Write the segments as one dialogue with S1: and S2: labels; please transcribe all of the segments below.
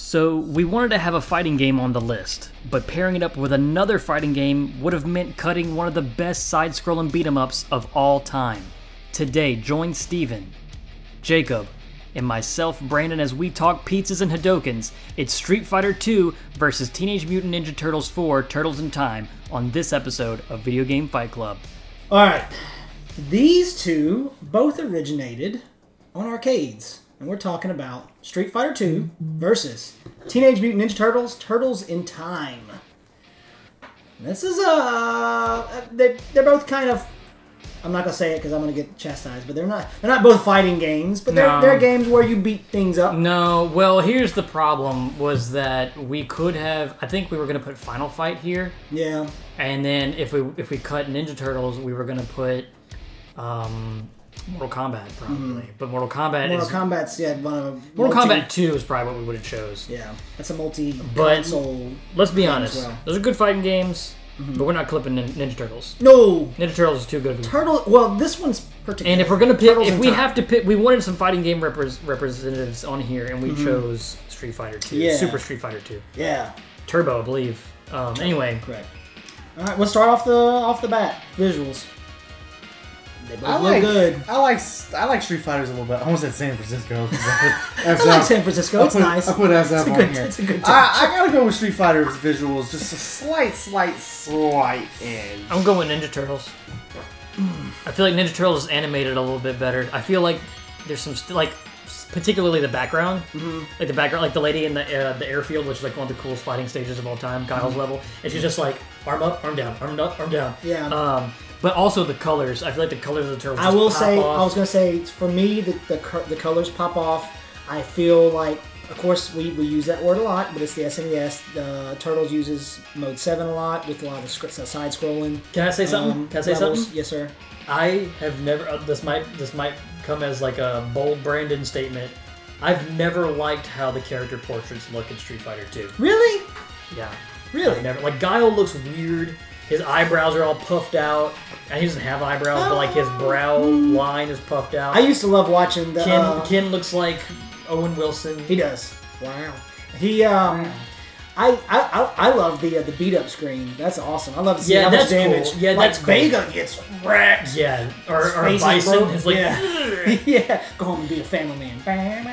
S1: So, we wanted to have a fighting game on the list, but pairing it up with another fighting game would have meant cutting one of the best side scrolling beat 'em ups of all time. Today, join Steven, Jacob, and myself, Brandon, as we talk pizzas and Hadoukens. It's Street Fighter 2 versus Teenage Mutant Ninja Turtles 4 Turtles in Time on this episode of Video Game Fight Club.
S2: All right. These two both originated on arcades. And we're talking about Street Fighter 2 versus Teenage Mutant Ninja Turtles Turtles in Time. This is a. Uh, they, they're both kind of. I'm not gonna say it because I'm gonna get chastised, but they're not. They're not both fighting games, but they're,
S1: No.
S2: they're games where you beat things up.
S1: No, well, here's the problem was that we could have I think we were going to put Final Fight here.
S2: Yeah.
S1: And then if we if we cut Ninja Turtles, we were gonna put um, Mortal Kombat probably. But Mortal Kombat
S2: Mm-hmm. Mortal
S1: is
S2: Kombat's yeah one of
S1: Mortal
S2: multi-
S1: Kombat Two is probably what we would have chose.
S2: Yeah, that's a multi
S1: But-
S2: console.
S1: Let's be honest,
S2: well. Mm-hmm.
S1: those are good fighting games, but we're not clipping Nin- Ninja Turtles.
S2: No
S1: Ninja Turtles is too good. For
S2: turtle. Well, this one's particular.
S1: and if we're gonna pick,
S2: Turtles
S1: if we have to pick, we wanted some fighting game repres representatives on here, and we chose Street Fighter Two,
S2: Mm-hmm. Yeah.
S1: Super Street Fighter Two,
S2: yeah,
S1: Turbo, I believe. Um, anyway,
S2: correct. All right, we'll start off the off the bat visuals. They both
S3: I
S2: look
S3: like
S2: good.
S3: I like I like Street Fighters a little bit. I almost said San Francisco. 'cause I
S2: I like San Francisco. It's
S3: I put,
S2: nice.
S3: I put SF
S2: It's a
S3: on
S2: good.
S3: here.
S2: It's a good.
S3: I, I gotta go with Street Fighter's visuals. Just a slight, slight, slight edge.
S1: I'm going with Ninja Turtles. I feel like Ninja Turtles is animated a little bit better. I feel like there's some st- like particularly the background,
S2: Mm-hmm.
S1: like the background, like the lady in the uh, the airfield, which is like one of the coolest fighting stages of all time, Guile's
S2: Mm-hmm.
S1: level, and she's just like arm up, arm down, arm up, arm down.
S2: Yeah.
S1: Um, but also the colors. I feel like the colors of the turtles.
S2: I will say.
S1: off.
S2: I was gonna say for me the the, the colors pop off. I feel like. Of course, we, we use that word a lot, but it's the SNES. The Turtles uses Mode 7 a lot with a lot of sc- side scrolling.
S1: Can I say something? Can I say something?
S2: Yes, sir.
S1: I have never. Uh, this might this might come as like a bold Brandon statement. I've never liked how the character portraits look in Street Fighter 2.
S2: Really?
S1: Yeah.
S2: Really?
S1: I've never like Guile looks weird. His eyebrows are all puffed out. And he doesn't have eyebrows, but like his brow line is puffed out.
S2: I used to love watching the.
S1: Ken
S2: uh,
S1: Ken looks like Owen Wilson.
S2: He does. Wow. He um, I I I, I love the uh, the beat up screen. That's awesome. I love to see
S1: Yeah,
S2: how much
S1: that's cool.
S2: damage.
S1: Yeah,
S2: like
S1: that's cool.
S2: Vega gets wrecked.
S1: Yeah, or, or Bison is like.
S2: yeah. yeah. Go home and be a family man.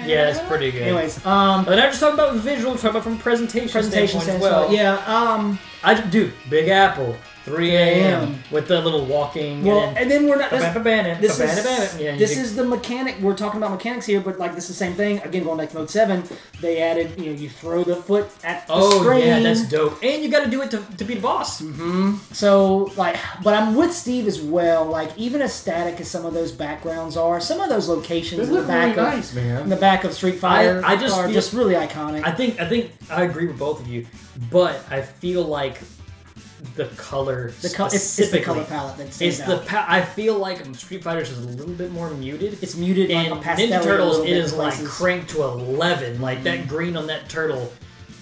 S1: Yeah, it's pretty good.
S2: Anyways, um,
S1: But I'm just talking about visual, talking about from presentation,
S2: presentation
S1: standpoint
S2: stands
S1: as well.
S2: Yeah. Um.
S1: I dude, Big Apple, 3 a.m.
S2: a.m.
S1: with the little walking.
S2: Well,
S1: and,
S2: and then we're not.
S1: Ba-ba-ba-ba-ba,
S2: This is.
S1: Yeah,
S2: this is the mechanic. We're talking about mechanics here, but like this is the same thing. Again, going back to mode seven, they added you know you throw the foot at the
S1: Oh
S2: screen.
S1: yeah, that's dope. And you got to do it to, to beat a boss. Mm-hmm.
S2: So like, but I'm with Steve as well. Like even as static as some of those backgrounds are, some of those locations
S3: They
S2: in the back
S3: really
S2: of
S3: nice,
S2: in the back of Street Fighter
S1: I just
S2: are
S1: feel-
S2: just really iconic.
S1: I think I think I agree with both of you, but I feel like the color
S2: the co- it's, it's the color palette that stands
S1: It's the pa- I feel like Street Fighter's is a little bit more muted.
S2: It's muted
S1: and
S2: like a pastel
S1: Ninja Turtles it is like
S2: places.
S1: cranked to eleven. Like that mm-hmm. green on that turtle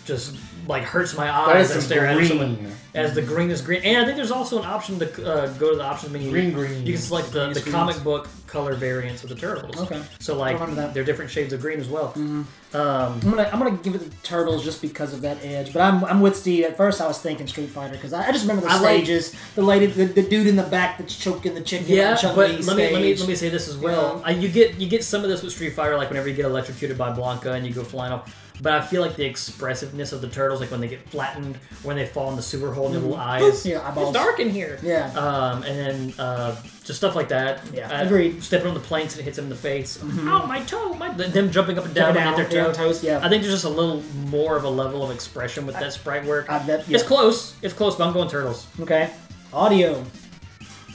S1: just like hurts my eyes
S3: is
S1: and
S3: some
S1: stare at it so much.
S3: green.
S1: As the green is green. And I think there's also an option to uh, go to the options menu.
S3: Green, green.
S1: You can select the, the comic book color variants of the turtles.
S2: Okay.
S1: So like
S2: that.
S1: they're different shades of green as well. Um,
S2: I'm gonna I'm gonna give it the turtles just because of that edge. But I'm, I'm with Steve. At first, I was thinking Street Fighter because I, I just remember the
S1: I like-
S2: stages. the lady, the, the dude in the back that's choking the chicken.
S1: yeah, but let me let me let me say this as well.
S2: know?
S1: Uh, you get you get some of this with Street Fighter, like whenever you get electrocuted by Blanka and you go flying off. But I feel like the expressiveness of the turtles, like when they get flattened, when they fall in the sewer hole in their little eyes.
S2: Yeah, eyeballs.
S1: It's dark in here.
S2: Yeah.
S1: Um, and then uh, just stuff like that.
S2: Yeah,
S1: Uh,
S2: agreed.
S1: Stepping on the planks and it hits him in the face. Oh, my toe! My them jumping up and down,
S2: Jumping
S1: and their toe.
S2: toes, yeah.
S1: I think there's just a little more of a level of expression with that sprite work.
S2: I bet-
S1: It's close. It's close, but I'm going turtles.
S2: Okay. Audio.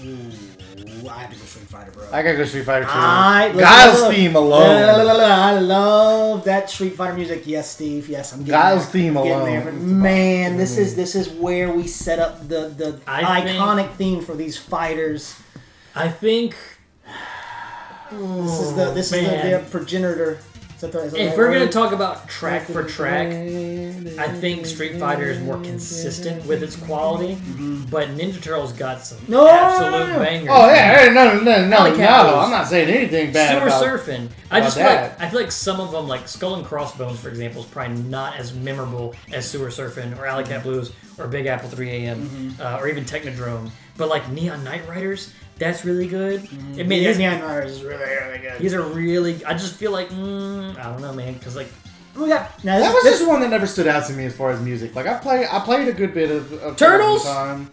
S2: Ooh, I have to go Street Fighter, bro.
S3: I gotta go Street Fighter 2.
S2: I,
S3: Guile's
S2: look, look.
S3: theme
S2: La,
S3: alone.
S2: la, la, la, I love that Street Fighter music. Yes, Steve. Yes, I'm getting
S3: Guile's
S2: there.
S3: theme
S2: Getting
S3: alone.
S2: there. Man, this is this is where we set up the the
S1: I think-
S2: iconic theme for these fighters.
S1: I think
S2: This is the this is
S1: man.
S2: the, their progenitor. Is that the, is that
S1: If we're gonna talk about track for track, I think Street Fighter is more consistent with its quality, mm-hmm. but Ninja Turtles got some
S2: No, no,
S1: absolute
S2: no, no.
S1: bangers.
S3: Oh yeah, hey, no, no, no, no, no! I'm not saying anything bad
S1: Sewer
S3: about.
S1: Surfing. I just feel like. I feel like some of them, like Skull and Crossbones, for example, is probably not as memorable as Sewer Surfing or Alley Cat mm-hmm. Blues or Big Apple 3 AM mm-hmm. uh, or even Technodrome. But like Neon Night Riders, that's really good. I mean,
S2: Yeah,
S1: his,
S2: Neon Riders is really, really good.
S1: these are really. I just feel like mm, I don't know, man, because like
S2: we got now. This,
S3: That was
S2: this,
S3: just one that never stood out to me as far as music. Like I play, I played a good bit of, of
S1: Turtles?
S3: Time.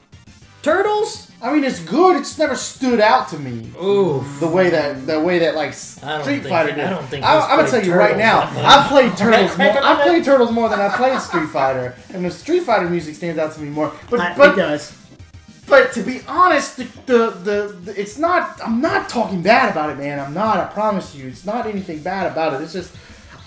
S1: Turtles.
S3: I mean, it's good. It's never stood out to me.
S1: Ooh.
S3: The way that the way that like Street
S1: think-
S3: Fighter
S1: I
S3: did.
S1: don't think
S3: I, I'm gonna
S1: played
S3: tell you right now. I've played Turtles more. I've played Turtles more than I played Street Fighter, and the Street Fighter music stands out to me more. But
S2: I, it does.
S3: But to be honest, the, the, the, the it's not. I'm not talking bad about it, man. I'm not. I promise you, it's not anything bad about it. It's just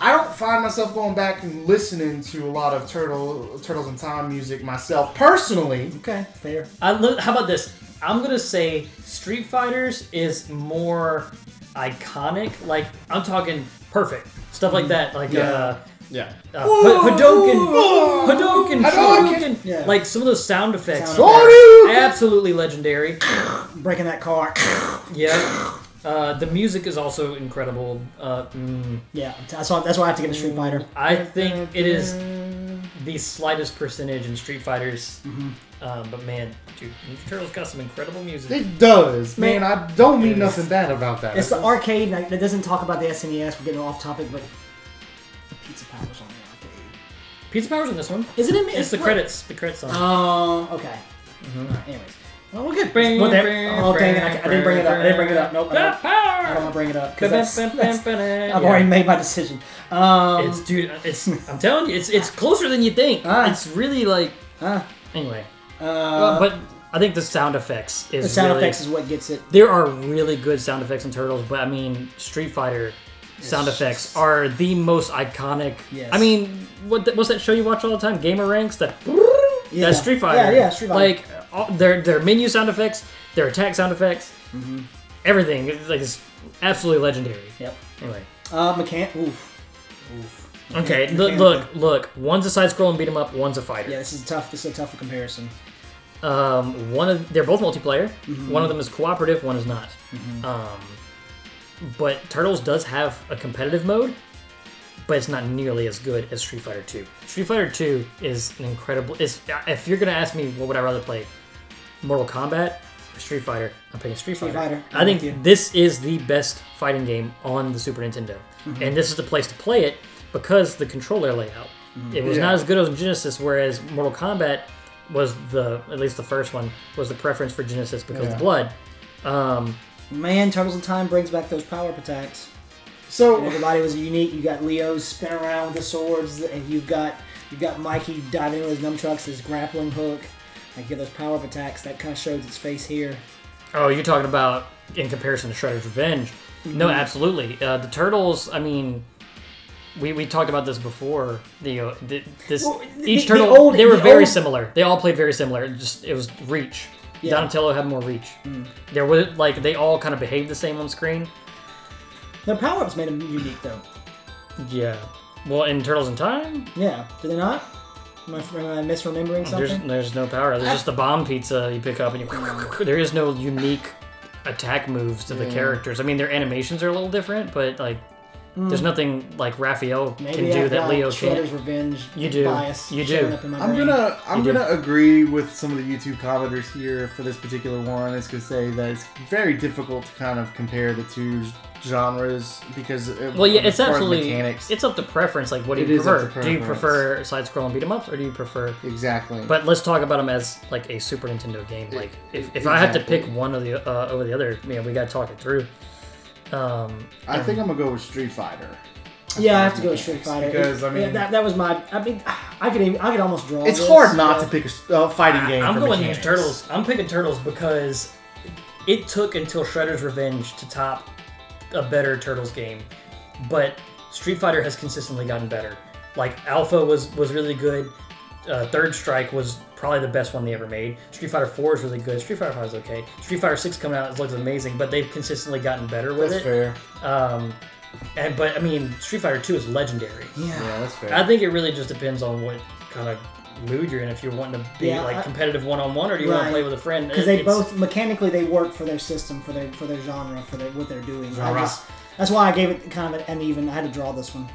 S3: I don't find myself going back and listening to a lot of Turtle Turtles in Time music myself personally.
S2: Okay, fair.
S1: I lo- how about this? I'm gonna say Street Fighters is more iconic. Like I'm talking perfect stuff like that. Like
S3: Yeah.
S1: uh,
S3: Yeah.
S1: uh, H- Hadouken, Hadouken,
S3: Hadouken.
S1: Hadouken.
S2: Yeah.
S1: Like some of those sound effects,
S2: Sound
S3: effects.
S1: absolutely legendary.
S2: Breaking that car.
S1: Yeah. Uh, the music is also incredible. Uh, mm,
S2: yeah, that's why. That's why I have to get a Street Fighter.
S1: I think it is the slightest percentage in Street Fighters. Um, but man, dude, Ninja Turtles got some incredible music.
S3: It does, man.
S2: Man.
S3: I don't mean
S1: It is.
S3: nothing bad about that.
S2: It's the arcade like, that doesn't talk about the SNES. We're getting off topic, but Pizza Powers on the arcade.
S1: Pizza Power's in this one.
S2: Is it in? Me?
S1: It's the
S2: what-
S1: credits. The credits song.
S2: Oh, okay. Alright, anyways, well, we're good.
S1: Bing,
S2: Well,
S1: bing,
S2: oh dang it! I, I didn't bring it up. I didn't bring it up. Nope. I don't, I don't want to bring it up because I've already made my decision. Um,
S1: It's dude. It's. I'm telling you, it's it's closer than you think.
S2: Ah.
S1: It's really like.
S2: huh,
S1: Anyway,
S2: uh,
S1: Well, but I think the sound effects is
S2: the sound
S1: really,
S2: effects is what gets it.
S1: There are really good sound effects in Turtles, but I mean, Street Fighter sound effects are the most iconic.
S2: Yes.
S1: I mean, what the, what's that show you watch all the time? Gamer Ranks. That.
S2: Yeah.
S1: That's Street Fighter.
S2: Yeah, yeah, Street Fighter.
S1: Like all, their their menu sound effects, their attack sound effects,
S2: Mm-hmm.
S1: everything. It's like it's absolutely legendary.
S2: Yep.
S1: Anyway.
S2: Uh, mechan. Oof. Oof.
S1: Okay,
S2: Mechan-
S1: look, look, look. One's a side scroll and beat 'em up. One's a fighter.
S2: Yeah, this is tough. This is a tougher comparison.
S1: Um, one of they're both multiplayer.
S2: Mm-hmm.
S1: One of them is cooperative. One is not. Um, but Turtles does have a competitive mode, but it's not nearly as good as Street Fighter Two. Street Fighter Two is an incredible. Is if you're gonna ask me what would I rather play, Mortal Kombat, or Street Fighter? I'm picking Street,
S2: Street
S1: Fighter.
S2: Fighter,
S1: I think this is the best fighting game on the Super Nintendo,
S2: Mm-hmm.
S1: and this is the place to play it because the controller layout.
S2: Mm-hmm.
S1: It was
S3: Yeah.
S1: not as good as Genesis, whereas Mortal Kombat was the at least the first one was the preference for Genesis because of the blood. Um,
S2: Man, Turtles in Time brings back those power up attacks. And
S3: so
S2: everybody was unique. You got Leo's spin around with the swords, and you've got you've got Mikey diving with his nunchucks, his grappling hook. Like get those power up attacks. That kind of shows its face here.
S1: oh, you're talking about in comparison to Shredder's Revenge? No,
S2: Mm-hmm.
S1: absolutely. Uh, the turtles. I mean. We, we talked about this before. The, uh, the this
S2: Well, the-
S1: each
S2: the
S1: turtle
S2: old-
S1: they were
S2: the
S1: very
S2: old-
S1: similar. They all played very similar. It just it was reach.
S2: Yeah. Mm.
S1: Donatello had more reach. There was like they all kind of behaved the same on screen.
S2: Their power ups made them unique, though.
S1: Yeah. Well, in Turtles in Time,
S2: Yeah, do they not? Am I, am I misremembering
S1: there's
S2: something?
S1: there's no power. There's just the bomb pizza you pick up and you. There is no unique attack moves to the characters. I mean, their animations are a little different, but like, there's nothing like Raphael
S2: Maybe
S1: can do
S2: I've
S1: that
S2: got
S1: Leo
S2: Shredder's
S1: can't.
S2: Revenge
S1: You do.
S2: bias
S1: You do.
S2: showing up in my
S3: I'm
S2: brain.
S3: gonna I'm
S1: You do.
S3: gonna agree with some of the YouTube commenters here for this particular one. It's gonna say that it's very difficult to kind of compare the two genres because it,
S1: Well, yeah,
S3: as
S1: it's
S3: far as
S1: absolutely
S3: mechanics.
S1: it's up to preference. Like, what do
S3: It
S1: you
S3: is up
S1: prefer? Do you
S3: preference.
S1: prefer side scrolling beat 'em ups, or do you prefer?
S3: exactly.
S1: But let's talk about them as like a Super Nintendo game. Like, if, if I had to
S3: Exactly.
S1: pick one of the uh, over the other, man, we gotta talk it through. Um,
S3: I think I'm gonna go with Street Fighter.
S2: yeah, I have to go with Street Fighter
S3: because, I
S2: Yeah,
S3: mean-
S2: that, that was my. I mean, I could even, I could almost draw.
S3: It's
S2: this,
S3: hard not to pick a uh, fighting game.
S1: I'm going
S3: mechanics.
S1: Ninja Turtles. I'm picking Turtles because it took until Shredder's Revenge to top a better Turtles game, but Street Fighter has consistently gotten better. Like Alpha was was really good. Uh, Third Strike was probably the best one they ever made. Street Fighter 4 is really good. Street Fighter 5 is okay. Street Fighter 6 coming out looks amazing, but they've consistently gotten better with
S3: That's
S1: it.
S3: That's fair.
S1: Um, and but I mean, Street Fighter Two is legendary.
S2: Yeah.
S3: Yeah, that's fair.
S1: I think it really just depends on what kind of mood you're in. If you're wanting to be
S2: Yeah,
S1: like competitive one on one, or do you want to play with a friend?
S2: Because they
S1: it's-
S2: both mechanically they work for their system, for their for their genre, for their, what they're doing. Just, that's why I gave it kind of an even. I had to draw this one.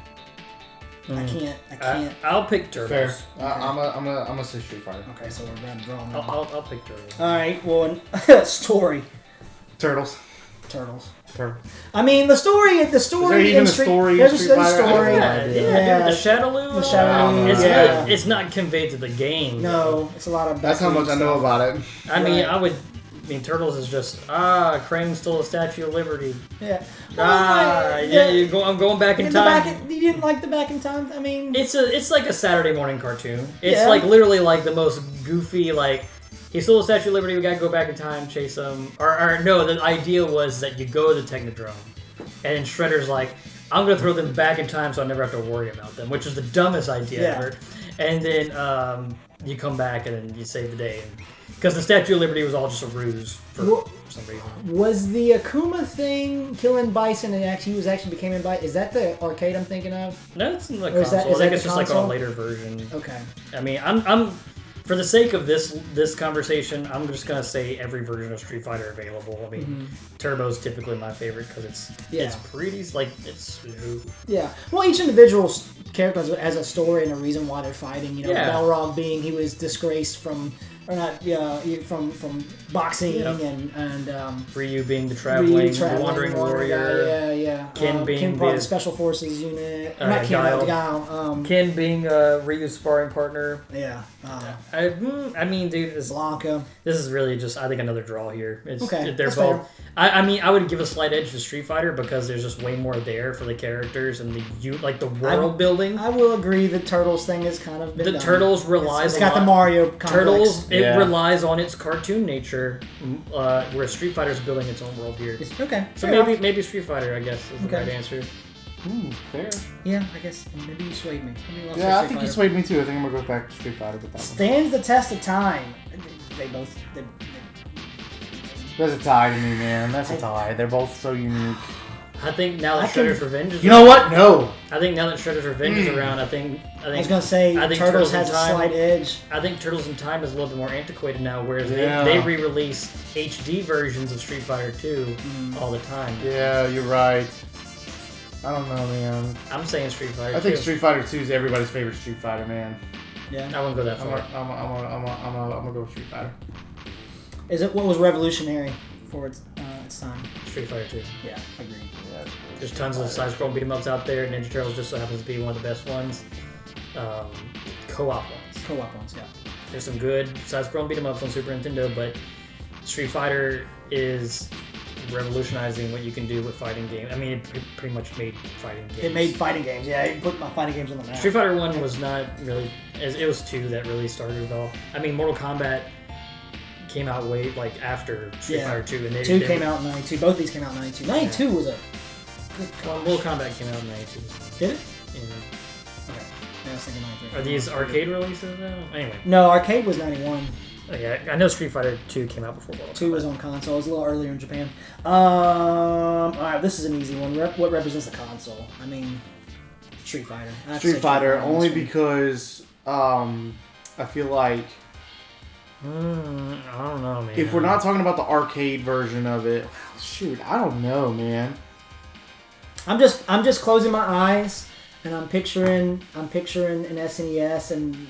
S2: I
S1: Mm.
S2: can't. I
S1: I,
S2: can't.
S1: I'll pick Turtles.
S3: fair. Uh, I'm a, I'm a, I'm a say Street Fighter.
S2: okay, so we're gonna draw
S1: I'll. I'll, I'll pick Turtles.
S2: All right. Well, story
S3: Turtles.
S2: turtles.
S3: Turtles.
S2: I mean, the story. The story
S3: even
S2: in
S3: a
S2: Street.
S3: story
S2: there's a,
S3: Street
S2: there's a
S3: Fighter? I
S2: story.
S3: have no
S1: Yeah,
S3: idea.
S1: yeah,
S2: Yeah.
S1: the Shadaloo.
S2: The Shadaloo,
S1: It's,
S2: yeah.
S1: really- it's not conveyed to the game.
S2: No, it's a lot of.
S3: That's how much I know about it.
S1: I mean,
S2: Right.
S1: I would. I mean, Turtles is just ah, Krang stole the Statue of Liberty.
S2: Yeah.
S1: Ah,
S2: Well,
S1: yeah, you go, I'm going back in
S2: In
S1: time.
S2: back, in- you didn't like the back in time. I mean,
S1: It's a it's like a Saturday morning cartoon. It's
S2: Yeah.
S1: like literally like the most goofy like he stole the Statue of Liberty. We gotta go back in time, chase him. Or, or no, the idea was that you go to the Technodrome, and Shredder's like, I'm gonna throw them back in time so I never have to worry about them, which is the dumbest idea
S2: Yeah.
S1: ever. And then um, you come back and then you save the day, because the Statue of Liberty was all just a ruse for
S2: Well-
S1: some reason.
S2: was the Akuma thing killing Bison and actually he was actually became in Bison? Is that the arcade I'm thinking of?
S1: No, it's in the
S2: Or
S1: console.
S2: is that- is
S1: I think it's just like a later version.
S2: Okay.
S1: I mean, I'm, I'm for the sake of this this conversation, I'm just gonna say every version of Street Fighter available. I mean, mm-hmm. Turbo's typically my favorite because it's.
S2: Yeah.
S1: it's pretty like it's.
S2: Yeah. Well, each individual character has, has a story and a reason why they're fighting. You know,
S1: Yeah.
S2: Balrog being he was disgraced from or not yeah from from boxing
S1: Yeah.
S2: and and um,
S1: Ryu being the
S2: Ryu
S1: traveling,
S2: traveling
S1: wandering
S2: warrior
S1: warrior.
S2: guy, Yeah, yeah.
S1: Ken
S2: um,
S1: being
S2: Ken part of
S1: the-
S2: the special forces unit.
S1: Uh,
S2: not Ken,
S1: Guile.
S2: but Guile. Um,
S1: Ken being uh, Ryu's sparring partner.
S2: yeah. Um,
S1: I, mm, I mean, dude, this,
S2: Blanka.
S1: this is really just I think another draw here. It's,
S2: Okay,
S1: they're
S2: that's
S1: both.
S2: fair.
S1: I, I mean, I would give a slight edge to Street Fighter because there's just way more there for the characters and the you like the world building.
S2: I will agree the turtles thing is kind of been
S1: the
S2: done.
S1: Turtles relies
S2: It's
S1: a
S2: got
S1: lot-
S2: the Mario complex.
S1: Turtles, it
S3: Yeah.
S1: relies on its cartoon nature, m- uh, where Street Fighter's building its own world here.
S2: It's- okay.
S1: So maybe
S2: enough.
S1: maybe Street Fighter, I guess, is the
S2: Okay.
S1: right answer.
S3: Ooh, fair.
S2: Yeah, I guess maybe you swayed me. Maybe
S3: Yeah, I
S2: Street
S3: think you swayed me too. I think I'm gonna go back to Street Fighter with that one.
S2: Stands the test of time. They both. They,
S3: That's a tie to me, man. That's a tie. They're both so unique.
S1: I think now that
S2: I can-
S1: Shredder's Revenge is
S3: You know what? No.
S1: I think now that Shredder's Revenge is
S3: Mm.
S1: around, I think I
S2: I was gonna say
S1: I think
S2: Turtles,
S1: Turtles in
S2: has a slight edge.
S1: I think Turtles in Time is a little bit more antiquated now, whereas
S3: Yeah.
S1: they, they re-release HD versions of Street Fighter 2
S2: Mm.
S1: all the time.
S3: Yeah, you're right. I don't know, man.
S1: I'm saying Street Fighter
S3: I think
S1: 2.
S3: Street Fighter 2 is everybody's favorite Street Fighter, man.
S2: Yeah.
S1: I wouldn't go that
S3: I'm
S1: far.
S3: gonna, I'm gonna, I'm I'm I'm I'm gonna go with Street Fighter.
S2: Is it what was revolutionary for its uh, its time?
S1: Street Fighter 2.
S2: Yeah, agreed.
S3: Yeah.
S1: There's tons of side-scrolling beat 'em ups out there. Ninja Turtles just so happens to be one of the best ones. Um, co-op ones.
S2: Co-op ones, yeah.
S1: There's some good side-scrolling beat 'em ups on Super Nintendo, but Street Fighter is revolutionizing what you can do with fighting games. I mean, it pre- pretty much made fighting games.
S2: It made fighting games. Yeah, it put my fighting games on the map.
S1: Street Fighter One was not really. as- It was two that really started it all. I mean, Mortal Kombat came out way like after Street
S2: Yeah.
S1: Fighter Two, and they
S2: Two
S1: they-
S2: came out in '92. Both these came out in '92. '92 was a. Good
S1: Well. Mortal Kombat came out in '92.
S2: Did it?
S1: Yeah.
S2: Okay. Yeah, I was thinking '93.
S1: Are these arcade releases now? Anyway,
S2: No, arcade was '91.
S1: oh, yeah, I know Street Fighter Two came out before Mortal
S2: Two
S1: Kombat.
S2: was on console. It was a little earlier in Japan. Um, all right, this is an easy one. Rep- what represents the console? I mean, Street Fighter. I have
S3: Street Fighter
S2: on
S3: only
S2: this one.
S3: because um, I feel like
S1: Mm, I don't know, man.
S3: if we're not talking about the arcade version of it, shoot, I don't know, man.
S2: I'm just I'm just closing my eyes and I'm picturing I'm picturing an SNES and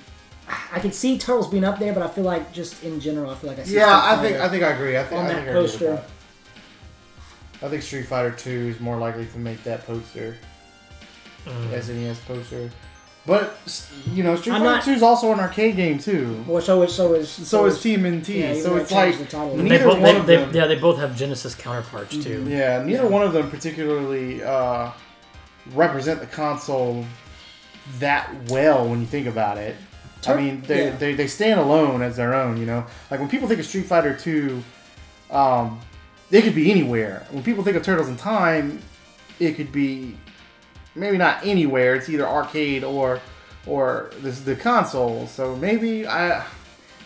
S2: I can see Turtles being up there, but I feel like just in general, I feel like I see.
S3: Yeah,
S2: Street
S3: I think I think I agree. I think
S2: on
S3: I
S2: that
S3: think I agree with
S2: poster.
S3: that. I think Street Fighter Two is more likely to make that poster,
S1: Mm.
S3: SNES poster. But you know, Street
S2: I'm
S3: Fighter
S2: not-
S3: Two is also an arcade game too.
S2: Well, so is so is
S3: So is TMNT.
S2: Yeah,
S3: so it's like
S2: the title.
S1: They
S3: neither
S1: both,
S3: one
S1: they,
S3: of
S1: they,
S3: them.
S1: yeah, they both have Genesis counterparts too.
S3: Yeah, neither one of them particularly uh, represent the console that well when you think about it. I mean, they,
S2: yeah.
S3: they, they stand alone as their own, you know? Like when people think of Street Fighter 2, um, they could be anywhere. When people think of Turtles in Time, it could be maybe not anywhere. It's either arcade or or this the console. So maybe I.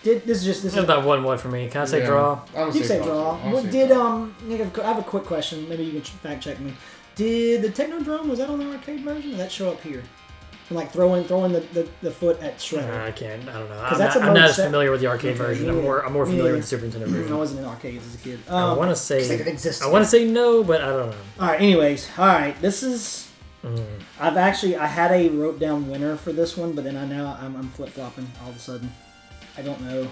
S2: Did this is just this
S1: This
S2: is
S1: is about one one for me. Can I say
S3: yeah,
S1: draw?
S3: I'm
S2: you say draw.
S3: I'm
S2: What
S3: say
S2: did
S3: draw.
S2: um? I have a quick question. Maybe you can fact check me. Did the Technodrome was that on the arcade version? Or did that show up here? And like throwing throwing the, the, the foot at Shredder.
S1: Nah, I can't. I don't know. I'm
S2: that's
S1: not,
S2: a
S1: I'm not
S2: mode
S1: as familiar with the arcade
S2: Okay,
S1: version.
S2: me
S1: I'm more. I'm more
S2: Me
S1: familiar with the Super Nintendo version.
S2: I wasn't in arcades as a kid.
S1: I
S2: Um,
S1: want to
S2: 'cause
S1: say.
S2: they didn't exist.
S1: I want to say no, but I don't know.
S2: All right. Anyways, all right. This is.
S1: Mm.
S2: I've actually I had a wrote down winner for this one, but then I now I'm, I'm flip flopping all of a sudden. I don't know.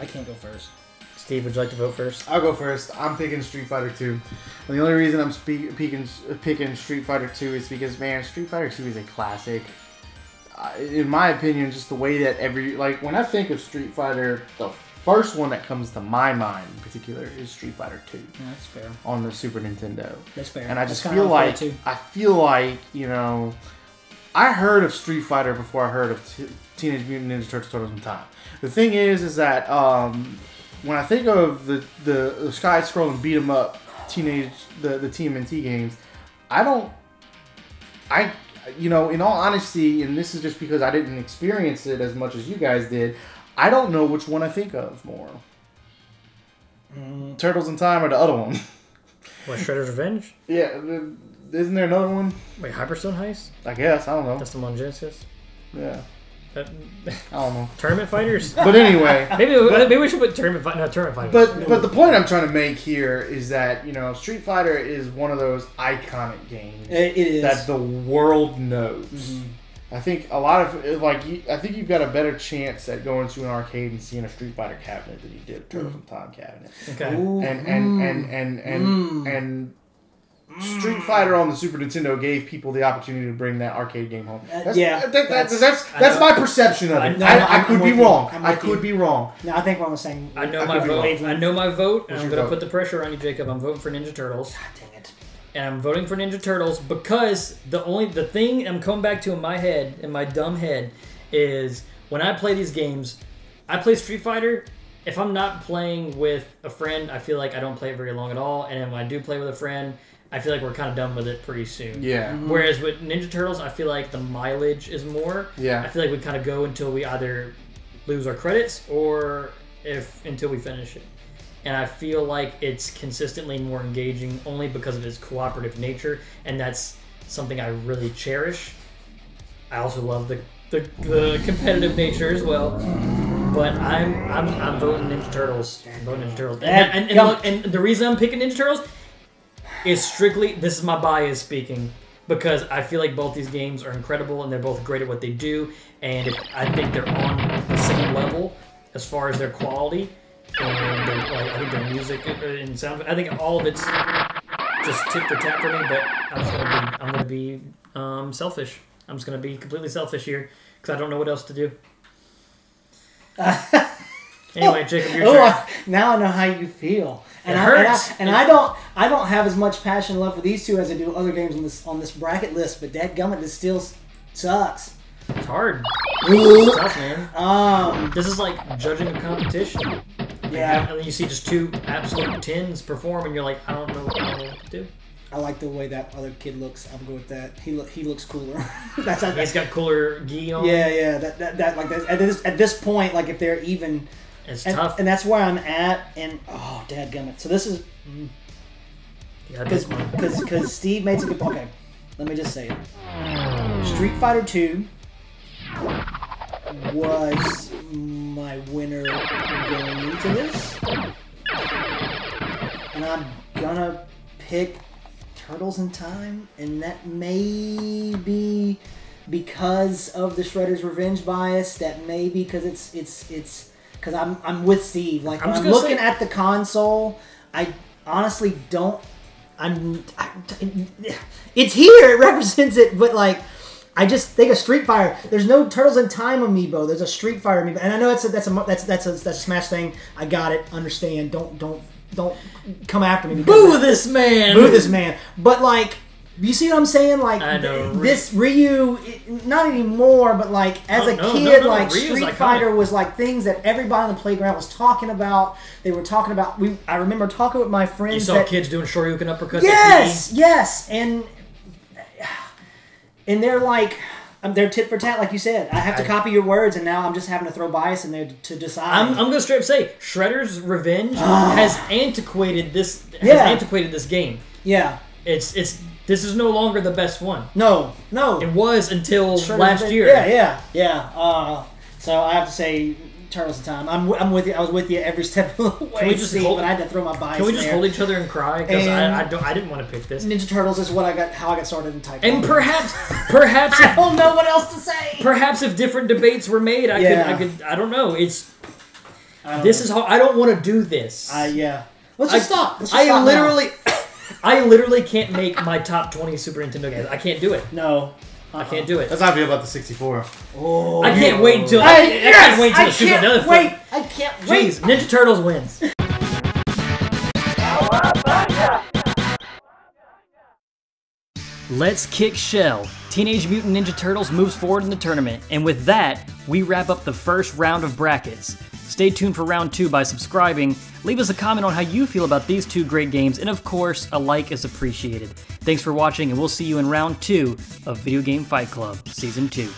S2: I can't go first.
S1: Steve, would you like to vote first?
S3: I'll go first. I'm picking Street Fighter 2. And the only reason I'm spe- picking, picking Street Fighter 2 is because, man, Street Fighter 2 is a classic. In my opinion, just the way that every. Like, when I think of Street Fighter, the first one that comes to my mind in particular is Street Fighter 2
S2: Yeah, that's fair.
S3: on the Super Nintendo.
S2: That's fair.
S3: And I just feel like. I feel like you know, I heard of Street Fighter before I heard of T- Teenage Mutant Ninja Turtles: Turtles in Time. The thing is, is that um, when I think of the the, the sky scrolling beat 'em up teenage the the TMNT games, I don't, I you know, in all honesty, and this is just because I didn't experience it as much as you guys did. I don't know which one I think of more.
S2: Mm.
S3: Turtles in Time or the other one?
S1: What Shredder's Revenge?
S3: yeah, isn't there another one?
S1: Wait, Hyperstone Heist?
S3: I guess I don't know.
S1: That's the one on Genesis.
S3: Yeah,
S1: That,
S3: I don't know.
S1: tournament fighters?
S3: But anyway,
S1: Maybe maybe we should put tournament fight. No, tournament fighters.
S3: but but the point I'm trying to make here is that you know Street Fighter is one of those iconic games
S2: It, it is.
S3: that the world knows. I think a lot of like you, I think you've got a better chance at going to an arcade and seeing a Street Fighter cabinet than you did a mm. Turtles in Time cabinet.
S1: okay.
S2: Ooh,
S3: And and and mm. and and mm. and, Street Fighter on the Super Nintendo gave people the opportunity to bring that arcade game home.
S2: Uh,
S3: That's,
S2: yeah,
S3: that, that, that's
S2: that's-
S3: that's, that's, my perception of it.
S1: know,
S3: I, I,
S2: I'm-
S3: could
S2: I'm
S3: be
S2: you.
S3: wrong.
S2: I'm
S3: I
S2: with
S3: could
S2: you.
S3: be wrong.
S2: No, I think we're on the same.
S1: I know
S3: I
S1: my vote. I know my vote, and I'm gonna put the pressure on you, Jacob. I'm voting for Ninja Turtles,
S2: God dang it.
S1: And I'm voting for Ninja Turtles because the only the thing I'm coming back to in my head, in my dumb head, is when I play these games, I play Street Fighter. If I'm not playing with a friend, I feel like I don't play it very long at all, and when I do play with a friend, I feel like we're kind of done with it pretty soon.
S3: Yeah. Mm-hmm.
S1: Whereas with Ninja Turtles, I feel like the mileage is more.
S3: Yeah.
S1: I feel like we kind of go until we either lose our credits or if until we finish it. And I feel like it's consistently more engaging only because of its cooperative nature, and that's something I really cherish. I also love the the, the competitive nature as well. But I'm I'm, I'm voting Ninja Turtles. I'm voting Ninja Turtles. And, and, and, look, and the reason I'm picking Ninja Turtles is strictly this is my bias speaking because I feel like both these games are incredible and they're both great at what they do, and I think they're on the same level as far as their quality and their, like, I think their music and sound. I think all of it's just tit for tap for me. But I'm just gonna be I'm gonna be um, selfish. I'm just gonna be completely selfish here because I don't know what else to do. Anyway, Jacob, your
S2: Oh,
S1: turn.
S2: I- now I know how you feel. And
S1: It
S2: I, and I-
S1: hurts.
S2: And I, don't I don't have as much passion and love for these two as I do other games on this on this bracket list, but that gummit this still sucks.
S1: It's hard. It's tough, man.
S2: Um
S1: This is like judging a competition.
S2: Yeah,
S1: And then you see just two absolute tens perform, and you're like, I don't know, I don't know what to do.
S2: I like the way that other kid looks. I'm good with that. He look he looks cooler. That's how,
S1: He's got cooler gi on.
S2: yeah, yeah. That, that, that like that, at this at this point, like if they're even,
S1: It's
S2: and,
S1: tough.
S2: and that's where I'm at. And oh, dad gummit. So this is
S1: yeah,
S2: because
S1: one.
S2: because because Steve made some good. Okay, let me just say it. Street Fighter Two was my winner going into this, and I'm gonna pick Turtles in Time, and that may be because of the Shredder's Revenge bias. That may be because it's it's it's because I'm I'm with Steve. Like
S1: I'm
S2: I'm looking
S1: say-
S2: at the console, I honestly don't. I'm. I, it's here. It represents it, but like. I just think of Street Fighter. There's no Turtles in Time amiibo. There's a Street Fighter amiibo, and I know that's a, that's a that's that's a that's a Smash thing. I got it. Understand? Don't don't don't come after me. because
S1: Boo this man!
S2: boo this man. But like, you see what I'm saying? Like
S1: I know,
S2: this Ryu, it- not anymore. But like as
S1: Oh,
S2: a
S1: no, no,
S2: kid,
S1: no,
S2: like
S1: Ryu's
S2: Street
S1: iconic.
S2: Fighter was like things that everybody on the playground was talking about. They were talking about. We I remember talking with my friends.
S1: You saw
S2: that,
S1: kids doing shoryuken uppercuts.
S2: Yes, yes, and and they're like. Um, they're tit for tat, like you said. I have to
S1: I-
S2: copy your words, and now I'm just having to throw bias in there to decide.
S1: I'm, I'm gonna straight up say Shredder's Revenge has antiquated this has
S2: Ah. Yeah.
S1: antiquated this game.
S2: yeah,
S1: It's it's This is no longer the best one.
S2: No, no.
S1: It was until
S2: Turtles
S1: last year.
S2: Yeah, yeah, yeah. Uh, so I have to say, Turtles in Time. I'm, I'm with you. I was with you every step of the way.
S1: we just
S2: Steve,
S1: hold-
S2: but I had to throw my bias.
S1: Can we just
S2: there.
S1: hold each other and cry? Because I, I, don't, I didn't want to pick this.
S2: Ninja Turtles is what I got. How I got started in Taekwondo.
S1: And perhaps, perhaps,
S2: I don't know what else to say.
S1: perhaps if different debates were made, I
S2: Yeah.
S1: could, I could, I don't know. It's
S2: don't
S1: this
S2: know.
S1: is how I don't want to do this.
S2: I yeah. Let's just
S1: I-
S2: stop. Let's just
S1: I
S2: stop
S1: literally, I literally can't make my top twenty Super Nintendo games. I can't do it.
S2: no.
S1: I can't do it.
S3: That's how I feel about the 64.
S2: Oh,
S1: I can't wait until I,
S2: I,
S1: can't- I can't wait until
S2: I
S1: the Super
S2: can't
S1: Nintendo.
S2: wait. I can't wait.
S1: Jeez, Ninja Turtles wins. Let's kick shell. Teenage Mutant Ninja Turtles moves forward in the tournament, and with that, we wrap up the first round of brackets. Stay tuned for round two by subscribing. Leave us a comment on how you feel about these two great games, and of course, a like is appreciated. Thanks for watching, and we'll see you in round two of Video Game Fight Club Season 2.